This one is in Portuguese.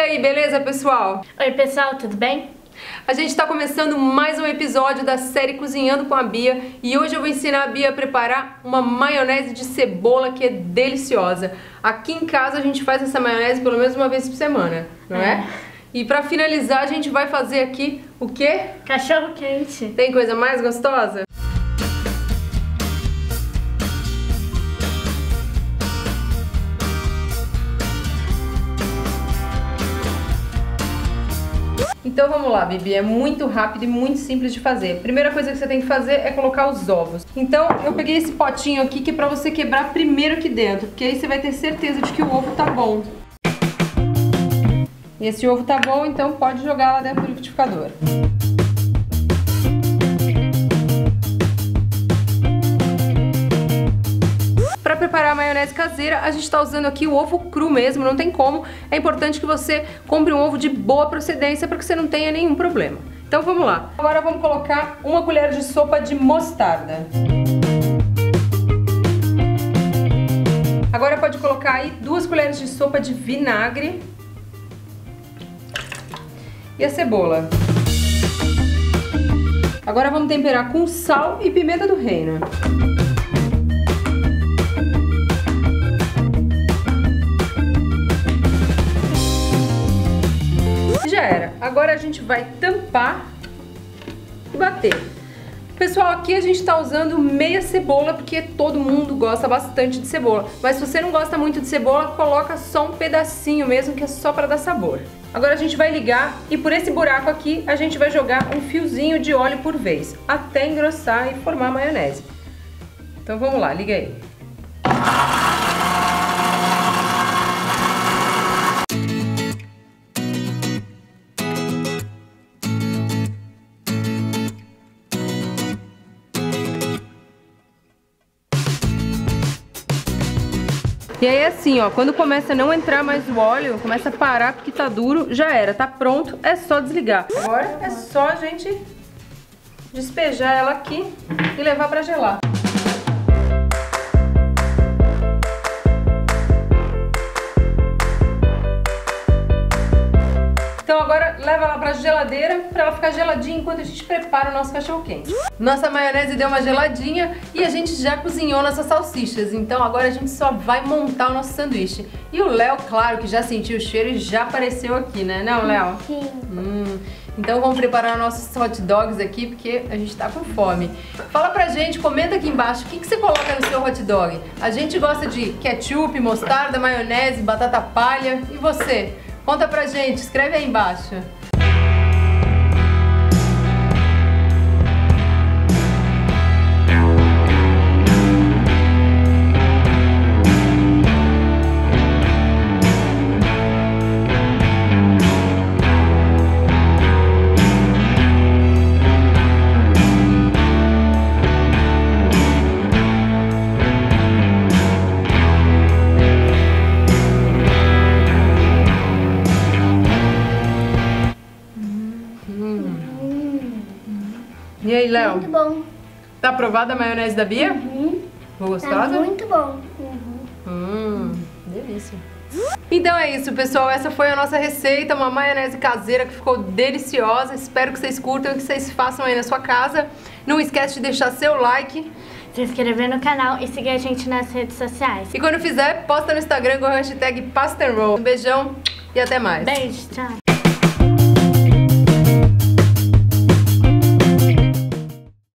aí, beleza, pessoal? Oi, pessoal, tudo bem? A gente está começando mais um episódio da série Cozinhando com a Bia e hoje eu vou ensinar a Bia a preparar uma maionese de cebola que é deliciosa. Aqui em casa a gente faz essa maionese pelo menos uma vez por semana, não é? é? E para finalizar a gente vai fazer aqui o quê? Cachorro quente. Tem coisa mais gostosa? Então vamos lá, Bibi, é muito rápido e muito simples de fazer. Primeira coisa que você tem que fazer é colocar os ovos. Então eu peguei esse potinho aqui que é pra você quebrar primeiro aqui dentro, porque aí você vai ter certeza de que o ovo tá bom. E esse ovo tá bom, então pode jogar lá dentro do liquidificador. Preparar a maionese caseira, a gente está usando aqui o ovo cru mesmo, não tem como. É importante que você compre um ovo de boa procedência para que você não tenha nenhum problema. Então vamos lá. Agora vamos colocar uma colher de sopa de mostarda. Agora pode colocar aí duas colheres de sopa de vinagre. E a cebola. Agora vamos temperar com sal e pimenta do reino. Agora a gente vai tampar e bater. Pessoal, aqui a gente tá usando meia cebola, porque todo mundo gosta bastante de cebola. Mas se você não gosta muito de cebola, coloca só um pedacinho mesmo, que é só para dar sabor. Agora a gente vai ligar e por esse buraco aqui, a gente vai jogar um fiozinho de óleo por vez, até engrossar e formar a maionese. Então vamos lá, liga aí. E aí assim, ó, quando começa a não entrar mais o óleo, começa a parar porque tá duro, já era, tá pronto, é só desligar. Agora é só a gente despejar ela aqui e levar pra gelar. Leva ela pra geladeira pra ela ficar geladinha enquanto a gente prepara o nosso cachorro quente. Nossa maionese deu uma geladinha e a gente já cozinhou nossas salsichas, então agora a gente só vai montar o nosso sanduíche. E o Léo, claro que já sentiu o cheiro e já apareceu aqui, né, não, Léo? Sim. Hum. Então vamos preparar nossos hot dogs aqui, porque a gente tá com fome. Fala pra gente, comenta aqui embaixo, o que, que você coloca no seu hot dog? A gente gosta de ketchup, mostarda, maionese, batata palha. E você? Conta pra gente, escreve aí embaixo. E aí, Léo? Muito bom. Tá aprovada a maionese da Bia? Uhum. Gostosa? Tá muito bom. Uhum. Hum, delícia. Então é isso, pessoal. Essa foi a nossa receita, uma maionese caseira que ficou deliciosa. Espero que vocês curtam e que vocês façam aí na sua casa. Não esquece de deixar seu like. Se inscrever no canal e seguir a gente nas redes sociais. E quando fizer, posta no Instagram com a hashtag Pasterroll. Um beijão e até mais. Beijo, tchau.